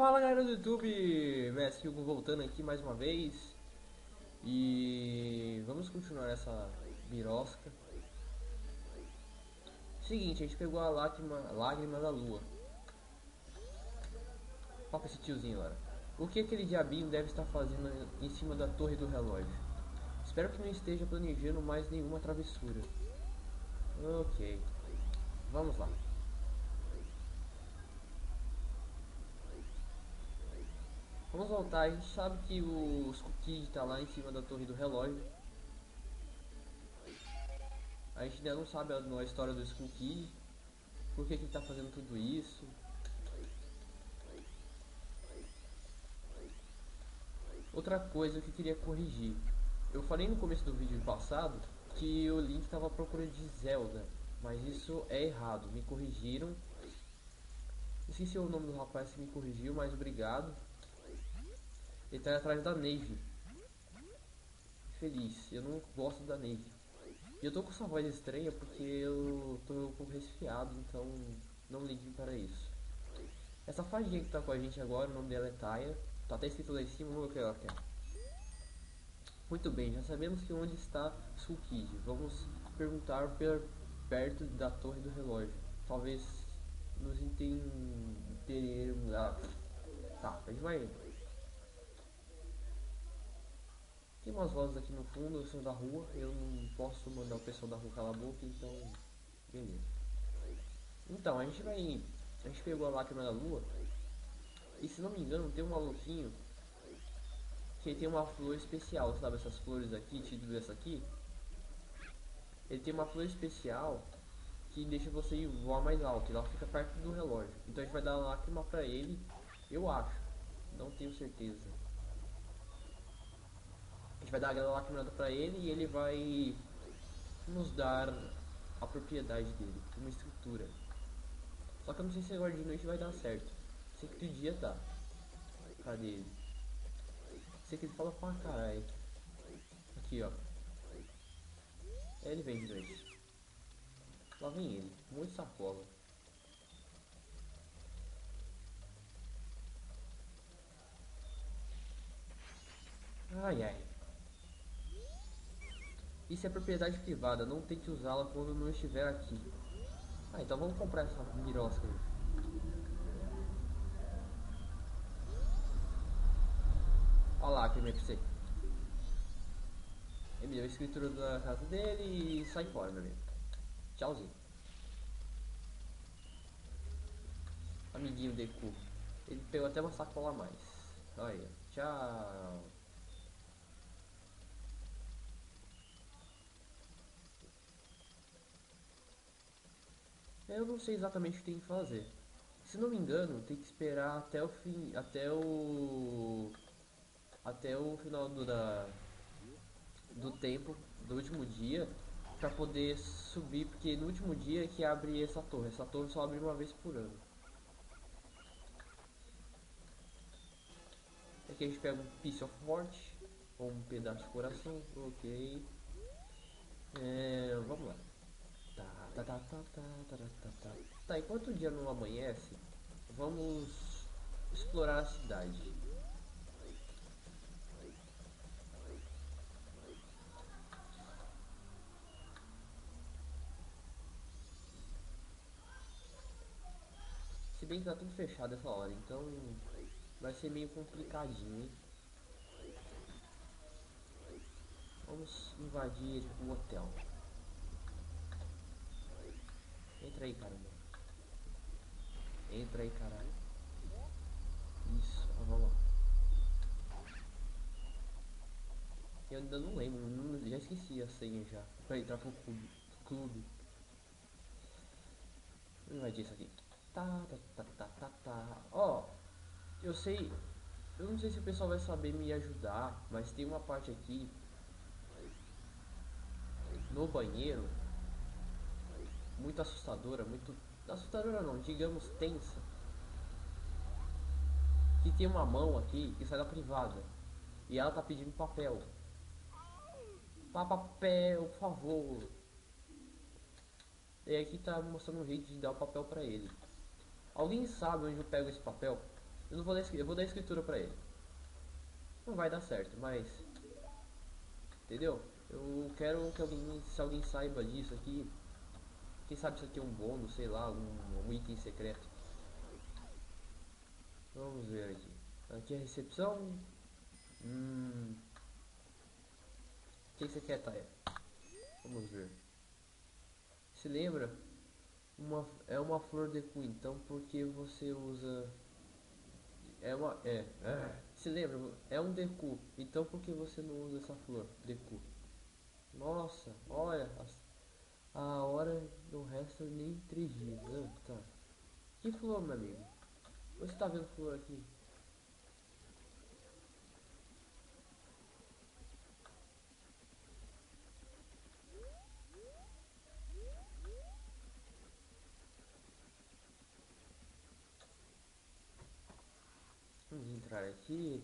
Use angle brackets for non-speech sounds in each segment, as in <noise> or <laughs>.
Fala galera do YouTube, Mestre Hugo voltando aqui mais uma vez. E vamos continuar essa birosca. Seguinte, a gente pegou a lágrima, lágrima da lua. Olha esse tiozinho lá O que aquele diabinho deve estar fazendo em cima da torre do relógio? Espero que não esteja planejando mais nenhuma travessura. Ok, vamos lá Vamos voltar, a gente sabe que o Skukid está lá em cima da torre do relógio. A gente ainda não sabe a, a história do Skukid, por que, que ele está fazendo tudo isso. Outra coisa que eu queria corrigir. Eu falei no começo do vídeo passado que o Link estava procurando de Zelda, mas isso é errado. Me corrigiram. Esqueci o nome do rapaz que me corrigiu, mas obrigado. Ele tá atrás da Navy. Feliz. Eu não gosto da Navy. E eu tô com essa voz estranha porque eu tô um pouco resfriado, então não ligue para isso. Essa fadinha que tá com a gente agora, o nome dela é Taya. Tá até escrito lá em cima, vamos ver o que ela quer. Muito bem, já sabemos que onde está Sulkid. Vamos perguntar per, perto da torre do relógio. Talvez nos entenderemos. Ah, tá, a gente vai Tem umas vozes aqui no fundo, eu sou da rua, eu não posso mandar o pessoal da rua calar a boca, então. Beleza. Então, a gente vai. A gente pegou a lágrima da lua. E se não me engano, tem um maluquinho que tem uma flor especial, sabe essas flores aqui, tipo essa aqui? Ele tem uma flor especial que deixa você voar mais alto, ela fica perto do relógio. Então a gente vai dar uma lágrima pra ele, eu acho, não tenho certeza gente vai dar a lacrimada para ele e ele vai nos dar a propriedade dele, uma estrutura. Só que eu não sei se agora de noite vai dar certo. Sei que de dia dá. Cadê ele? Sei que ele fala pra caralho. Aqui, ó. Ele vem de noite. Lá vem ele. Muito sacola. Ai ai. Isso é propriedade privada, não tente usá-la quando não estiver aqui. Ah, então vamos comprar essa mirosca aí. Olha lá, que você. Ele me deu a escritura da casa dele e sai fora, meu amigo. Tchauzinho. Amiguinho Deku. Ele pegou até uma sacola a mais. Olha, tchau. Eu não sei exatamente o que tem que fazer. Se não me engano, tem que esperar até o fim, até o até o final do da do tempo do último dia para poder subir, porque no último dia é que abre essa torre. Essa torre só abre uma vez por ano. Aqui a gente pega um piece of heart ou um pedaço de coração, ok. É, vamos lá. Tá, tá, tá, tá, tá, tá, tá. Tá, enquanto o dia não amanhece, vamos explorar a cidade. Se bem que tá tudo fechado essa hora, então vai ser meio complicadinho? Vamos invadir o hotel. Entra aí, caramba. Entra aí, caralho. Isso, ó, vamos lá. Eu ainda não lembro, não, já esqueci a senha já. Pra entrar pro clube. clube. Vamos invadir isso aqui. Tá, tá, tá, tá, tá, tá. Ó, eu sei. Eu não sei se o pessoal vai saber me ajudar, mas tem uma parte aqui no banheiro muito assustadora, muito assustadora não, digamos tensa. Que tem uma mão aqui que sai da privada e ela tá pedindo papel. Papel, por favor. E aqui tá mostrando um jeito de dar o papel pra ele. Alguém sabe onde eu pego esse papel? Eu não vou dar, eu vou dar escritura pra ele. Não vai dar certo, mas... Entendeu? Eu quero que alguém, se alguém saiba disso aqui, quem sabe isso aqui um bônus, sei lá, um, um item secreto. Vamos ver aqui. Aqui é a recepção. Hum. O que você quer, Taia? Vamos ver. Se lembra? Uma, é uma flor de cu, então porque você usa. É uma. É. é. Se lembra? É um deku. Então por que você não usa essa flor? Deku. Nossa, olha. A, a hora não resta nem três dias. Ah, tá. Que flor, meu amigo? Você tá vendo flor aqui? Vamos entrar aqui.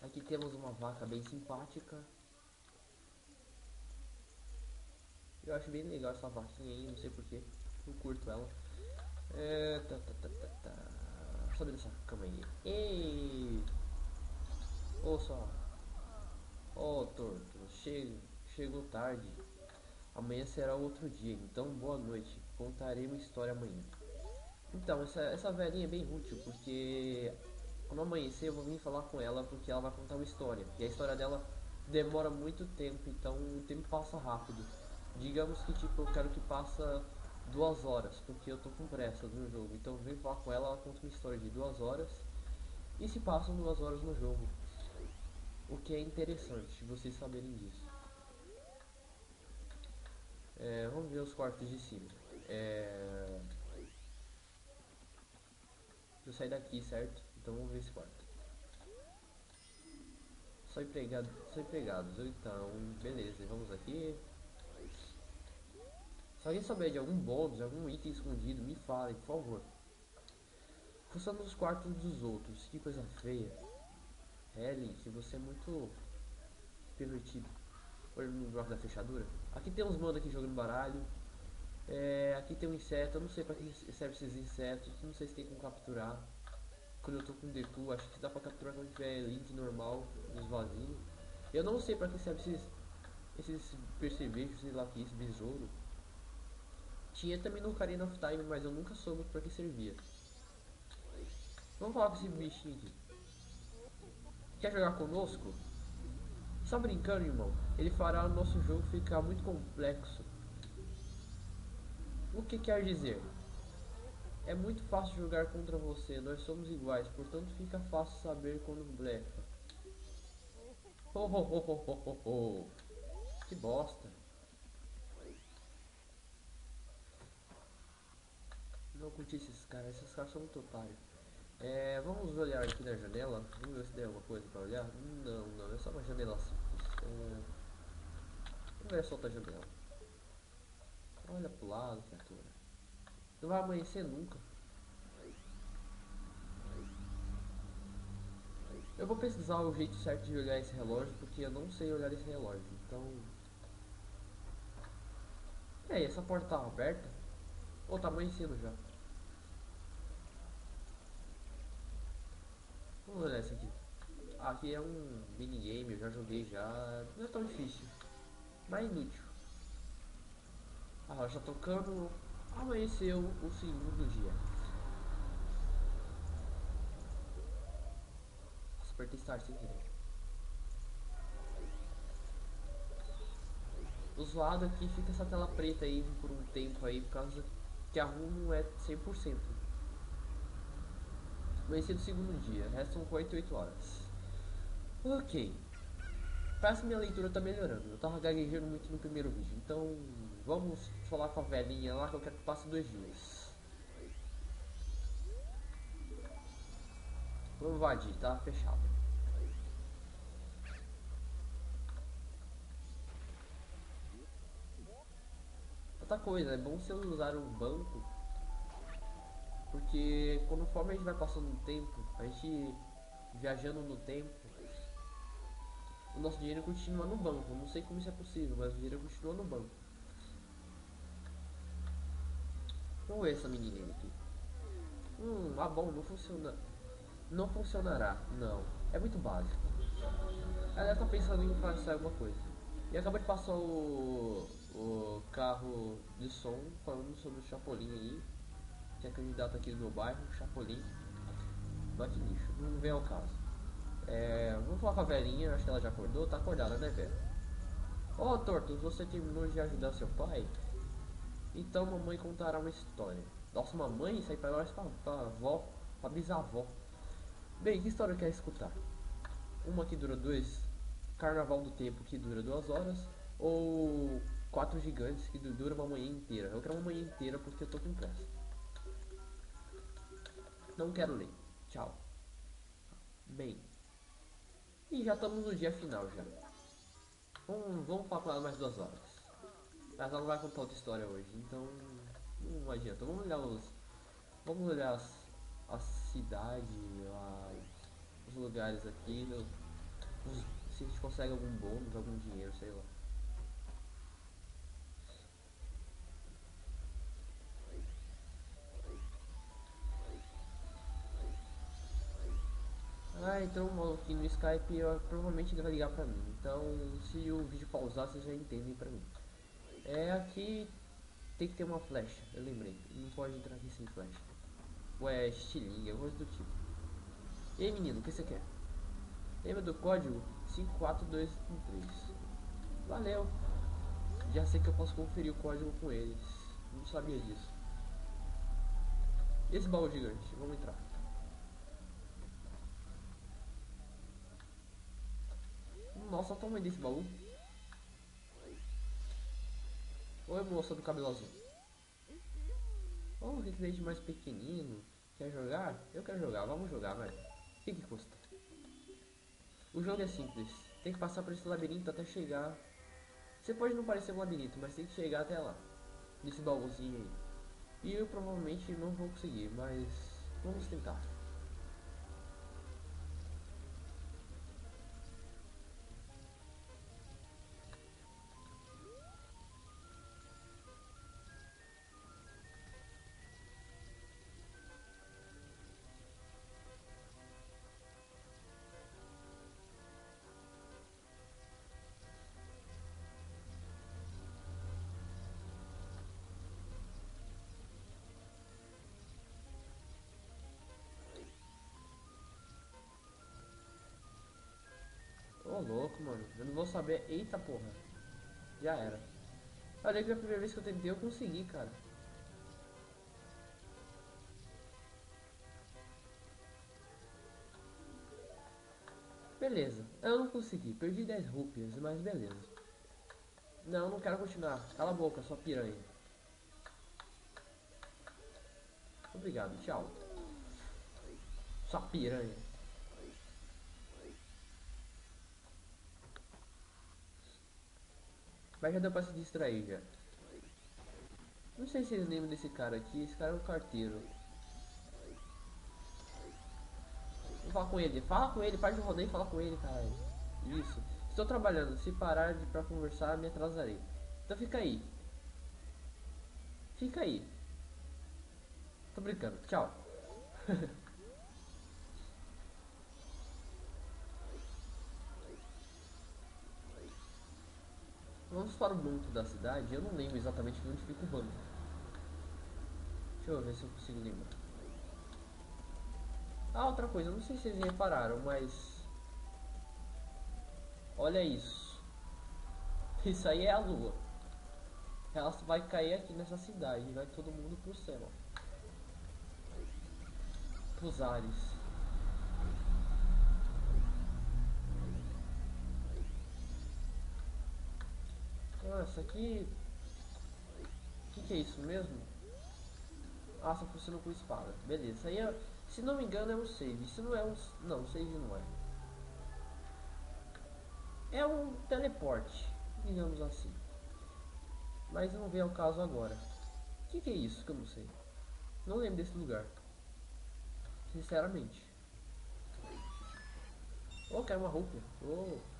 Aqui temos uma vaca bem simpática. Eu acho bem legal essa vaquinha aí, não sei porquê. Eu curto ela. É, tá, tá, tá, tá, tá. Sobe dessa cama aí. Ei! Ô só. Ô torto, chega, chegou tarde. Amanhã será outro dia, então boa noite. Contarei uma história amanhã. Então, essa, essa velhinha é bem útil, porque quando amanhecer eu vou vir falar com ela, porque ela vai contar uma história. E a história dela demora muito tempo, então o tempo passa rápido. Digamos que tipo, eu quero que passa duas horas, porque eu tô com pressa no jogo. Então vem falar com ela, ela conta uma história de duas horas e se passam duas horas no jogo. O que é interessante vocês saberem disso. É, vamos ver os quartos de cima. É... Eu sair daqui, certo? Então vamos ver esse quarto. Só empregado, só empregados. Então, beleza, vamos aqui. Se alguém souber de algum bônus, algum item escondido, me fale, por favor. Fuçando os quartos dos outros, que coisa feia. É, Link, você é muito pervertido. Olha no bloco da fechadura. Aqui tem uns mano aqui jogando baralho. É, aqui tem um inseto, eu não sei para que serve esses insetos, não sei se tem como capturar. Quando eu tô com Deku, acho que dá pra capturar quando tiver Link normal, nos vazios. Eu não sei para que serve esses, esses percevejos, sei lá que isso, besouro. Tinha também no Ocarina of Time, mas eu nunca soube para que servia. Vamos falar com esse bichinho aqui. Quer jogar conosco? Só brincando, irmão. Ele fará o nosso jogo ficar muito complexo. O que quer dizer? É muito fácil jogar contra você, nós somos iguais, portanto fica fácil saber quando blefa. Oh, oh, oh, oh, oh, oh. Que bosta. Não curti esses caras, esses caras são muito otários. É, vamos olhar aqui na janela, vamos ver se tem alguma coisa para olhar. Não, não, é só uma janela simples. É... Vamos ver só outra janela. Olha pro lado, criatura. Não vai amanhecer nunca. Eu vou pesquisar o jeito certo de olhar esse relógio, porque eu não sei olhar esse relógio. Então... E aí, essa porta tá aberta? Ou tá amanhecendo já? Vamos olhar esse aqui. Aqui é um minigame, eu já joguei já. Não é tão difícil. Mas inútil. Ah, já tocando. Amanheceu o segundo dia. Apertei start sem querer. O zoado aqui fica essa tela preta aí por um tempo aí, por causa que a rua não é 100%. Amanheci do segundo dia, restam 48 horas. Ok. Parece que minha leitura tá melhorando. Eu tava gaguejando muito no primeiro vídeo. Então, vamos falar com a velhinha lá que eu quero que passe dois dias. Vamos invadir, tá fechado. Outra coisa, é bom se usar um banco porque conforme a gente vai passando no tempo, a gente viajando no tempo, o nosso dinheiro continua no banco. Não sei como isso é possível, mas o dinheiro continua no banco. Vamos ver essa menina aqui. Hum, ah bom, não funciona. Não funcionará, não. É muito básico. Ela tá pensando em fazer alguma coisa. E acabou de passar o, o carro de som falando sobre o Chapolin aí. Que é candidato aqui do meu bairro, Chapolin. Que lixo, não vem ao caso. É, vamos falar com a velhinha, acho que ela já acordou. Tá acordada, né, velho? Ô, oh, Torto, você terminou de ajudar seu pai? Então mamãe contará uma história. Nossa, mamãe? Isso aí parece pra, pra avó, pra bisavó. Bem, que história quer escutar? Uma que dura dois, Carnaval do Tempo que dura duas horas, ou Quatro Gigantes que dura uma manhã inteira. Eu quero uma manhã inteira porque eu tô com pressa. Não quero ler. Tchau. Bem. E já estamos no dia final já. Vamos, vamos falar mais duas horas. Mas ela não vai contar outra história hoje, então não adianta. Vamos olhar os. Vamos olhar as a cidade, a, os lugares aqui, os, se a gente consegue algum bônus, algum dinheiro, sei lá. Então o aqui no Skype provavelmente ele vai ligar pra mim. Então se o vídeo pausar vocês já entendem pra mim. É aqui tem que ter uma flecha, eu lembrei. Não pode entrar aqui sem flecha ou é estilingue, coisa do tipo. E aí menino, o que você quer? Lembra do código 54213? Valeu! Já sei que eu posso conferir o código com eles. Não sabia disso. Esse baú gigante, vamos entrar. Nossa, olha o tamanho desse baú. Oi moça do cabelo azul. Oh, leite mais pequenino. Quer jogar? Eu quero jogar, vamos jogar, vai. O que, que custa? O jogo é simples. Tem que passar por esse labirinto até chegar. Você pode não parecer um labirinto, mas tem que chegar até lá. Nesse baúzinho aí. E eu provavelmente não vou conseguir, mas vamos tentar. Eu não vou saber. Eita porra. Já era. Olha que a primeira vez que eu tentei eu consegui, cara. Beleza. Eu não consegui. Perdi 10 rupias, mas beleza. Não, não quero continuar. Cala a boca, sua piranha. Obrigado, tchau. Sua piranha. Mas já deu pra se distrair já. Não sei se vocês lembram desse cara aqui. Esse cara é um carteiro. Vou falar com ele. Fala com ele, faz de rodeio e fala com ele, cara. Isso. Estou trabalhando. Se parar de, pra conversar, me atrasarei. Então fica aí. Fica aí. Tô brincando. Tchau. <laughs> Vamos para o banco da cidade. Eu não lembro exatamente onde fica o banco. Deixa eu ver se eu consigo lembrar. Ah, outra coisa. Não sei se vocês repararam, mas... Olha isso. Isso aí é a lua. Ela vai cair aqui nessa cidade. Vai todo mundo pro céu. Pros ares. Nossa, aqui... O que, que é isso mesmo? Ah, só funciona com espada. Beleza, aí é... Se não me engano é um save. Se não é um... Não, save não é. É um teleporte, digamos assim. Mas não vem ao caso agora. O que, que é isso que eu não sei? Não lembro desse lugar. Sinceramente. Oh, quero uma roupa. Oh.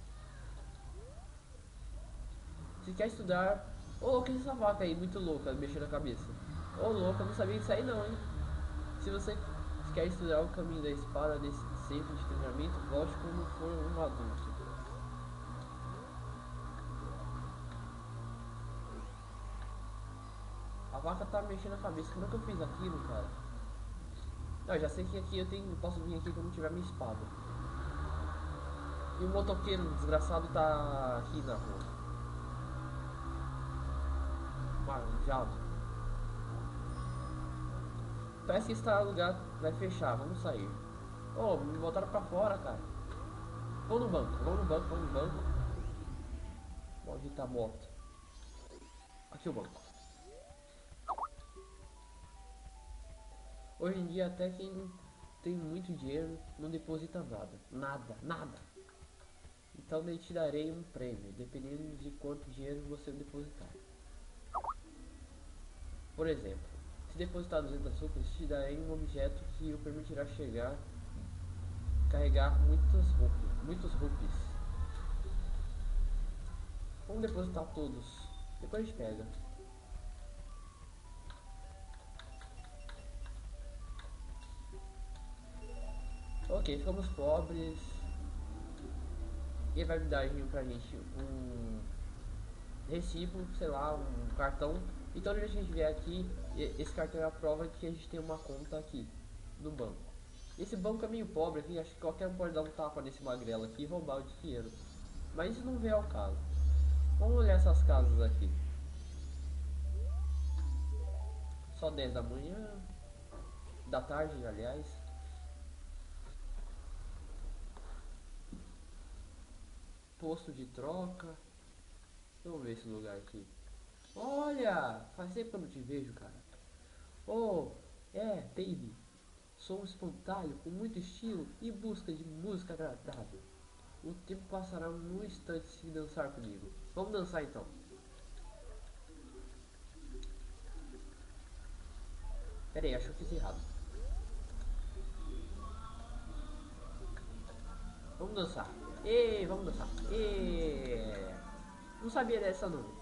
Se quer estudar. Ô, louco, que essa vaca aí, muito louca, mexendo a cabeça. Ô, louca, não sabia disso aí não, hein? Se você, quer estudar o caminho da espada nesse centro de treinamento, volte quando for um adulto. A vaca tá mexendo a cabeça. Como é que eu fiz aquilo, cara? Não, já sei que aqui eu tenho. Posso vir aqui quando tiver minha espada. E o motoqueiro desgraçado tá aqui na rua. Manjado. Parece que está lugar vai fechar, vamos sair. Oh, me botaram pra fora, cara. Vamos no banco, vamos no banco, vamos no banco. Maldita moto. Aqui o banco. Hoje em dia até quem tem muito dinheiro não deposita nada. Nada, nada. Então eu te darei um prêmio, dependendo de quanto dinheiro você depositar. Por exemplo, se depositar 200 açúcares, te darei um objeto que o permitirá chegar, carregar muitos. Muitos rupees. Vamos depositar todos. Depois a gente pega. Ok, ficamos pobres. E vai me dar pra gente um recibo, sei lá, um cartão. Então, quando a gente vier aqui, esse cartão é a prova de que a gente tem uma conta aqui no banco. Esse banco é meio pobre aqui, acho que qualquer um pode dar um tapa nesse magrelo aqui e roubar o dinheiro. Mas isso não vem ao caso. Vamos olhar essas casas aqui. Só 10 da manhã, da tarde, aliás. Posto de troca. Vamos ver esse lugar aqui. Olha! Faz tempo que eu não te vejo, cara. Oh, é, Dave. Sou um espontâneo, com muito estilo e busca de música agradável. O tempo passará num instante se dançar comigo. Vamos dançar então. Pera aí, acho que eu fiz errado. Vamos dançar. E vamos dançar. E não sabia dessa não.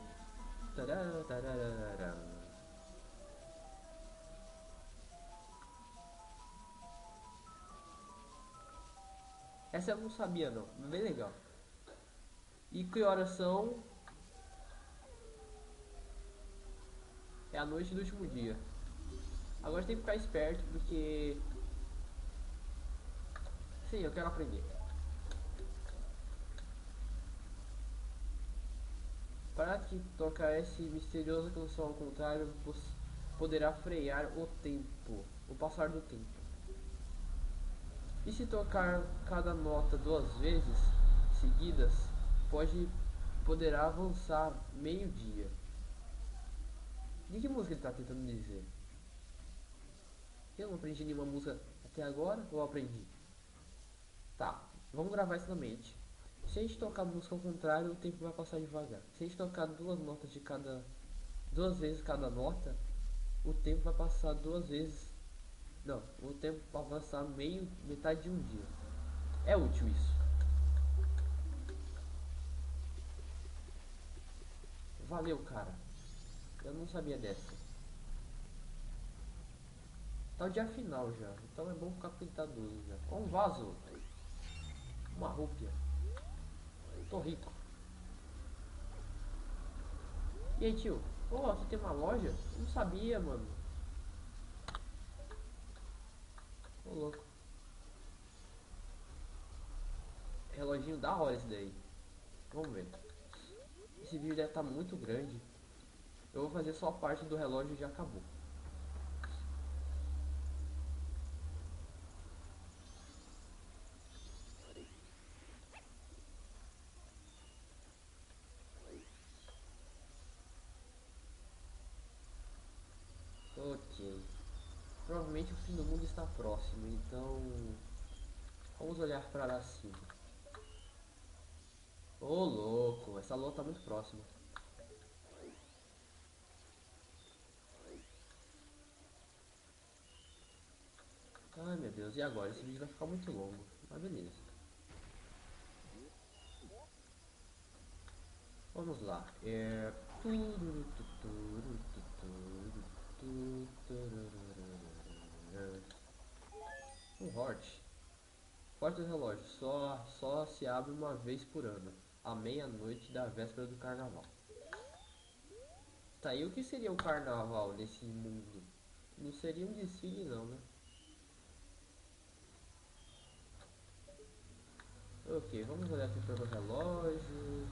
Essa eu não sabia não, bem legal. E que horas são? É a noite do último dia. Agora tem que ficar esperto porque... Sim, eu quero aprender. Para que tocar esse misterioso canção ao contrário, poderá frear o tempo, o passar do tempo. E se tocar cada nota duas vezes seguidas, pode poderá avançar meio dia. De que música ele está tentando dizer? Eu não aprendi nenhuma música até agora ou aprendi? Tá, vamos gravar isso na mente. Se a gente tocar a música ao contrário, o tempo vai passar devagar. Se a gente tocar duas notas de cada. duas vezes cada nota, o tempo vai passar duas vezes. Não, o tempo vai passar meio. metade de um dia. É útil isso. Valeu, cara. Eu não sabia dessa. Tá o dia final já. Então é bom ficar cuidadoso já. Ó um vaso. Uma rúpia. Tô rico. E aí, tio? Pô, oh, você tem uma loja? Não sabia, mano. Ô, louco. Reloginho da hora esse daí. Vamos ver. Esse vídeo deve estar tá muito grande. Eu vou fazer só a parte do relógio e já acabou. Ok. Provavelmente o fim do mundo está próximo, então... Vamos olhar para lá cima. Ô oh, louco, essa lua está muito próxima. Ai meu Deus, e agora? Esse vídeo vai ficar muito longo. Mas beleza. Vamos lá. É... Do relógio. Só, só se abre uma vez por ano. À meia-noite da véspera do carnaval. Tá, e o que seria o carnaval nesse mundo? Não seria um desfile não, né? Ok, vamos olhar aqui pelo relógio.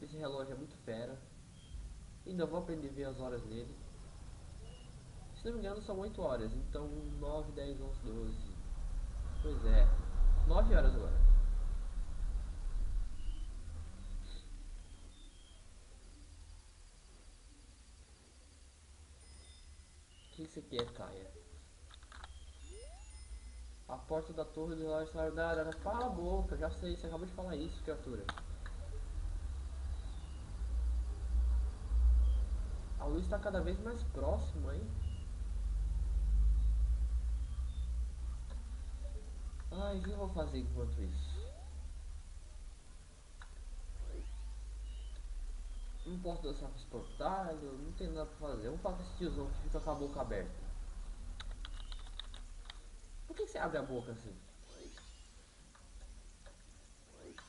Esse relógio é muito fera. Ainda vou aprender a ver as horas nele. Se não me engano são 8 horas, então 9, 10, 11, 12. Pois é, 9 horas agora. O que você quer, Caia? A porta da torre do relógio está Cala a boca, já sei, você acabou de falar isso, criatura. A luz está cada vez mais próxima, hein? Ai, o que eu vou fazer enquanto isso? Não posso dançar com exportado, não tem nada pra fazer. Vamos falar com esse tiozão que fica com a boca aberta. Por que você abre a boca assim?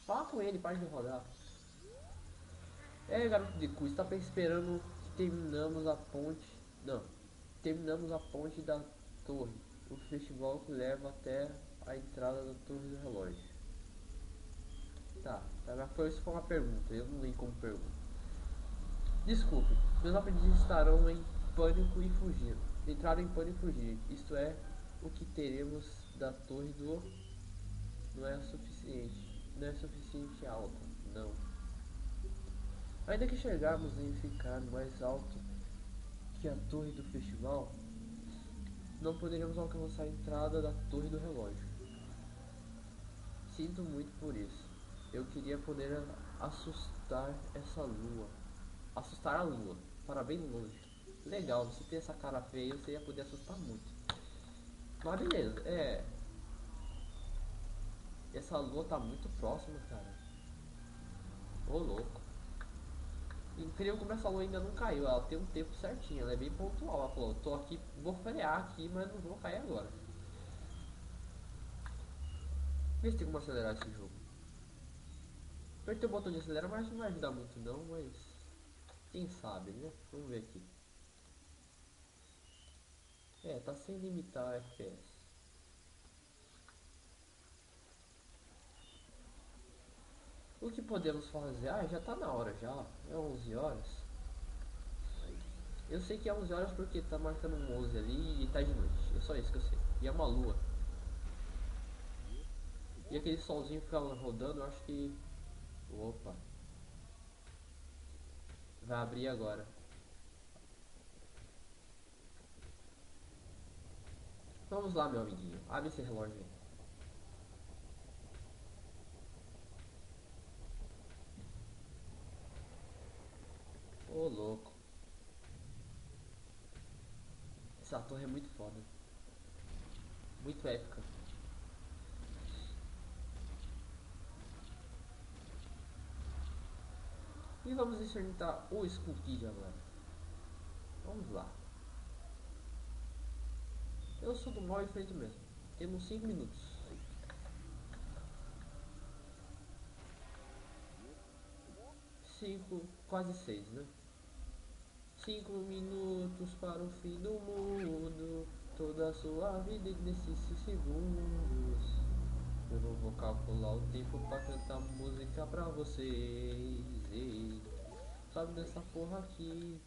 Fala com ele, para de rodar. É, garoto de cu, está esperando terminamos a ponte. Não. Terminamos a ponte da torre. O festival que leva até a entrada da torre do relógio. Tá, tá foi isso foi uma pergunta, eu não li como pergunta. Desculpe, meus aprendizes estarão em pânico e fugir. Entraram em pânico e fugir. Isto é o que teremos da torre do. Não é suficiente. Não é suficiente alta. Não. Ainda que chegarmos em ficar mais alto que a torre do festival, não poderíamos alcançar a entrada da torre do relógio. Sinto muito por isso. Eu queria poder assustar essa lua. Assustar a lua. Para bem longe. Legal, você tem essa cara feia, você ia poder assustar muito. Mas beleza, é. Essa lua tá muito próxima, cara. Ô louco. Incrível como essa lua ainda não caiu, ela tem um tempo certinho, ela é bem pontual. Ela falou, tô aqui, vou frear aqui, mas não vou cair agora. Vê se tem como acelerar esse jogo. Apertei o botão de acelerar, mas não vai ajudar muito não, mas quem sabe, né? Vamos ver aqui. É, tá sem limitar FPS. O que podemos fazer? Ah, já tá na hora já. É 11 horas. Eu sei que é 11 horas porque tá marcando um 11 ali e tá de noite. É só isso que eu sei. E é uma lua. E aquele solzinho fica rodando, eu acho que... Opa. Vai abrir agora. Vamos lá, meu amiguinho. Abre esse relógio aí. Ô louco. Essa torre é muito foda. Muito épica. E vamos enfrentar o Kid agora. Vamos lá. Eu sou do mal e feito mesmo. Temos 5 minutos. 5, quase 6, né? Cinco minutos para o fim do mundo. Toda a sua vida nesses segundos. Eu vou calcular o tempo para cantar música pra vocês. Ei, sabe dessa porra aqui.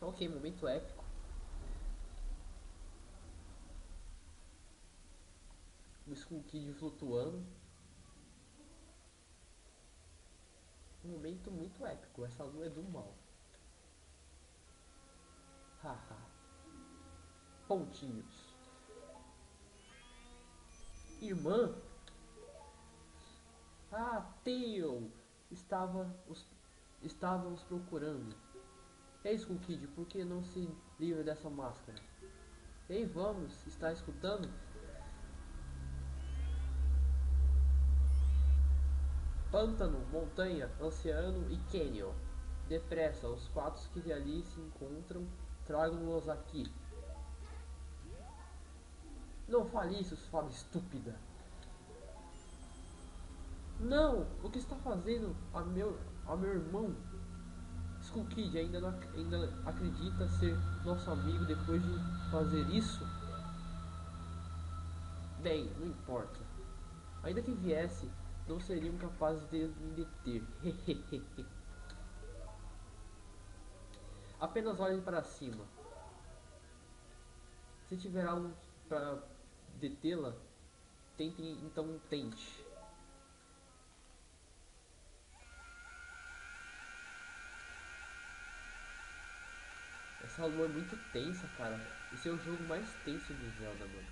Ok, momento épico. O Skull Kid flutuando. um momento muito épico. Essa lua é do mal. Haha. Pontinhos. Irmã? Ah, Theo! Estava os, estávamos procurando. Ei, Skull Kid, por que não se livra dessa máscara? Ei, vamos, está escutando? pântano, montanha, oceano e canyon. Depressa, os quatro que ali se encontram, tragam-nos aqui. Não fale isso, sua estúpida. Não! O que está fazendo a meu, a meu irmão? Skull Kid ainda, não, ainda acredita ser nosso amigo depois de fazer isso? Bem, não importa. Ainda que viesse, não seriam capazes de me deter. <laughs> Apenas olhem para cima. Se tiver algo para detê-la, tente então tente. Essa lua é muito tensa, cara. Esse é o jogo mais tenso do Zelda, mano.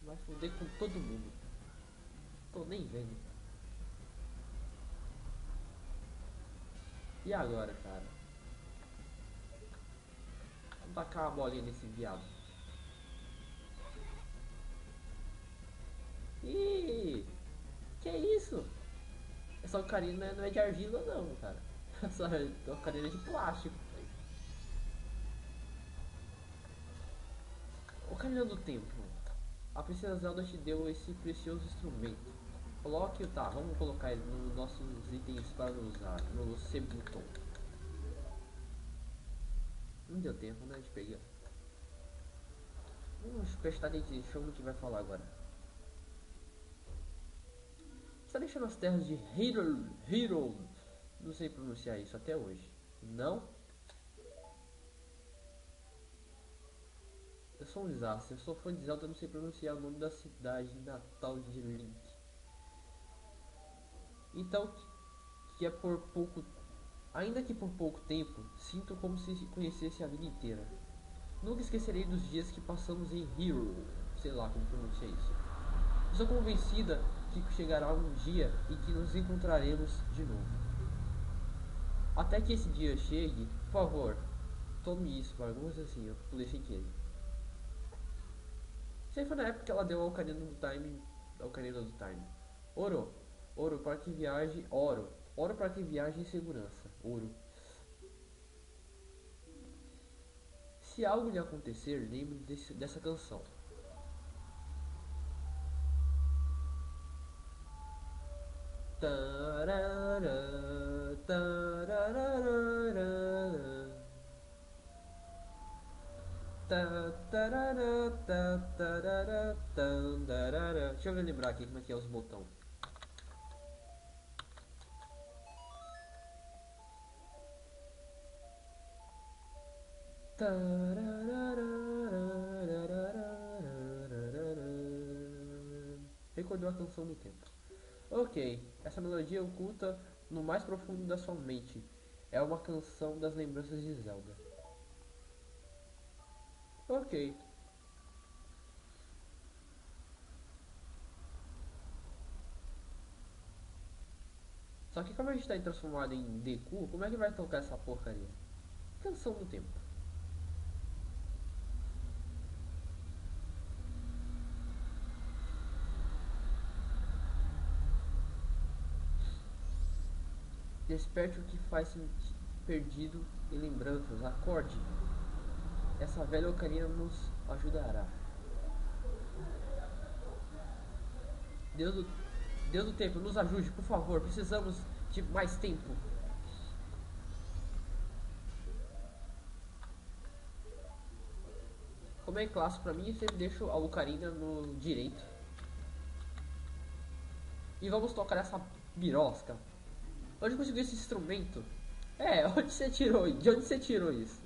Vai foder com todo mundo. Tô nem vendo. E agora, cara? Vamos tacar uma bolinha nesse viado. Ih! Que isso? Essa ocarina não é de argila não, cara. Essa ocarina é de plástico. Ocarina do Tempo. A Princesa Zelda te deu esse precioso instrumento. Coloque, tá, vamos colocar ele nos nossos itens para usar, no botão. Não deu tempo, né, de pegar. Vamos prestar atenção no que vai falar agora. Está deixando as terras de Hero, Hero, não sei pronunciar isso até hoje. Não? Eu sou um desastre. Eu sou fã de Zelda, não sei pronunciar o nome da cidade natal de Link. Então, que é por pouco, ainda que por pouco tempo, sinto como se conhecesse a vida inteira. Nunca esquecerei dos dias que passamos em Hero, sei lá como pronunciar isso. Estou convencida que chegará um dia em que nos encontraremos de novo. Até que esse dia chegue, por favor, tome isso, bagunça assim, eu pulei sem querer. Isso aí foi na época que ela deu a Ocarina do Time. A Ocarina do Time. Ouro. Ouro para que viaje. Ouro. Ouro para que viaje em segurança. Ouro. Se algo lhe acontecer, lembre desse, dessa canção. Deixa eu lembrar aqui como é que é os botões. Recordou a canção do tempo. Ok, essa melodia oculta no mais profundo da sua mente. É uma canção das lembranças de Zelda. Ok. Está transformado em Deku, como é que vai tocar essa porcaria? Canção do tempo. Desperte o que faz perdido em lembranças. Acorde. Essa velha ocarina nos ajudará. Deus do, Deus do tempo, nos ajude, por favor. Precisamos de mais tempo. Como é clássico pra mim, sempre deixo a ocarina no direito. E vamos tocar essa birosca. Onde conseguiu esse instrumento? É, <laughs> onde você tirou? De onde você tirou isso?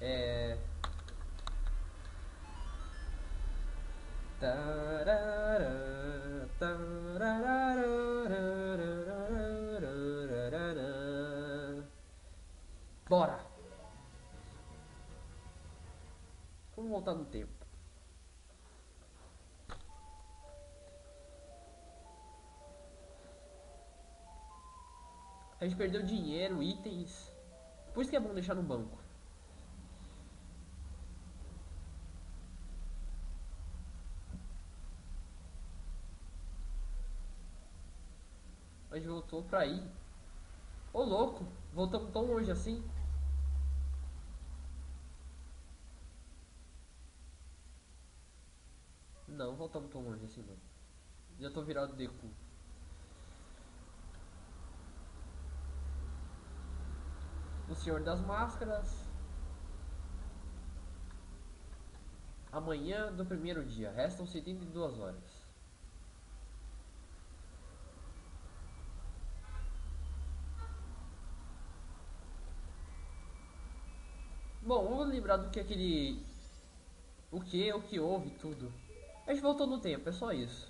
É... Bora! Vamos voltar no tempo. A gente perdeu dinheiro, itens. Por isso que é bom deixar no banco. A gente voltou pra ir. Ô louco, voltamos tão longe assim. Não, voltamos tão longe assim não. Já tô virado de cu. O Senhor das Máscaras. Amanhã do primeiro dia. Restam 72 horas. Bom, vamos lembrar do que aquele... O que, o que houve, tudo. A gente voltou no tempo, é só isso.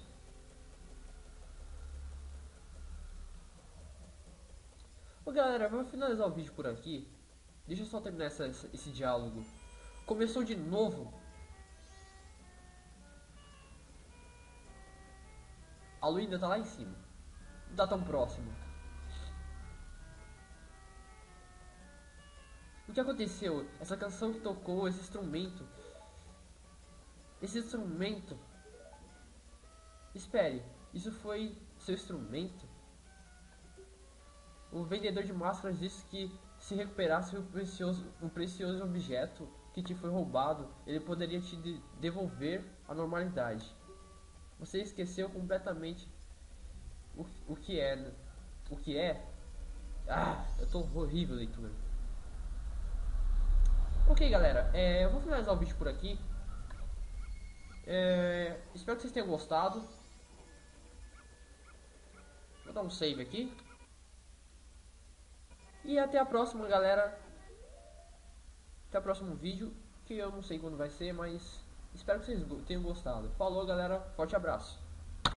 Bom, galera, vamos finalizar o vídeo por aqui. Deixa eu só terminar essa, esse diálogo. Começou de novo. A lua ainda tá lá em cima. Não tá tão próximo. O que aconteceu? Essa canção que tocou, esse instrumento. Esse instrumento. Espere, isso foi seu instrumento? O vendedor de máscaras disse que se recuperasse o precioso, um precioso objeto que te foi roubado, ele poderia te de devolver a normalidade. Você esqueceu completamente o, o que é. O que é? Ah, eu tô horrível leitura. Ok, galera, é, eu vou finalizar o vídeo por aqui. É, espero que vocês tenham gostado. Vou dar um save aqui. E até a próxima, galera. Até o próximo vídeo, que eu não sei quando vai ser, mas espero que vocês tenham gostado. Falou, galera. Forte abraço.